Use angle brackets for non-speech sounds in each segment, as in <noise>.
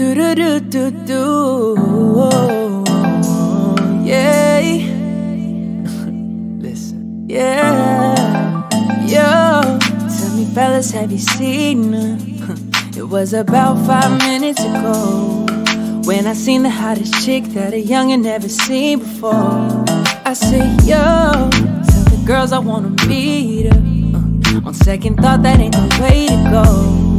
Do do do do do. Yeah. <laughs> Listen. Yeah. Yo. Tell me, fellas, have you seen her? <laughs> It was about five minutes ago when I seen the hottest chick that a youngin' never seen before. I said, Yo, tell the girls I wanna meet her. Uh, on second thought, that ain't the way to go.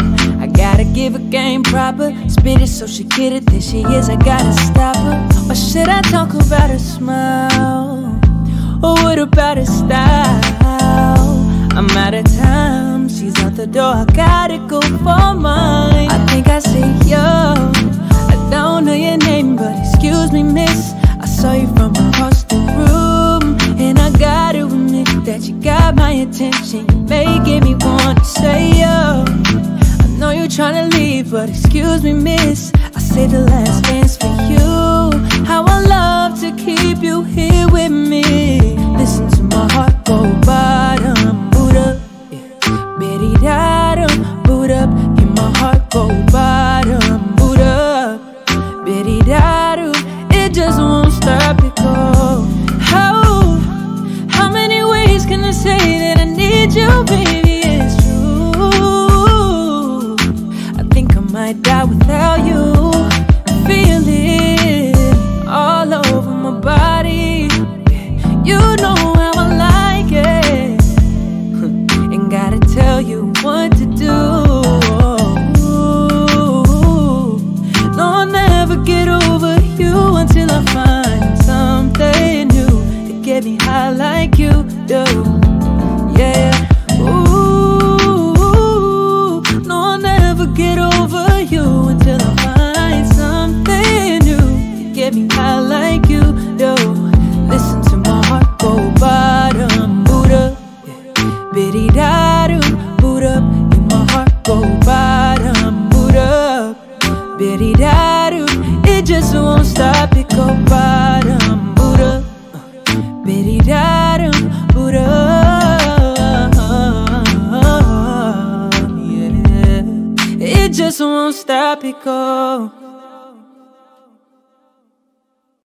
I gotta give her game proper, it so she get it. There she is, I gotta stop her. Or should I talk about her smile? Or what about her style? I'm out of time, she's out the door, I gotta go for mine. I think I see you. I don't know your name, but excuse me, miss. I saw you from across the room, and I gotta admit that you got my attention. You're making me wanna say, yo. Trying to leave, but excuse me, miss. I say the last dance for you. How I love to keep you here with me. Listen to my heart go bottom, boo'd up, yeah. Bitty datum, boo'd up. Hear my heart go bottom, boo'd up. Bitty datum, it just won't stop You know how I like it. <laughs> Ain't gotta tell you what to do. No, I'll never get over you until I find something new to get me high like you do. Biddy datum. It just won't stop, it go bottom, biddy datum, boo'd up, yeah. It just won't stop, it go.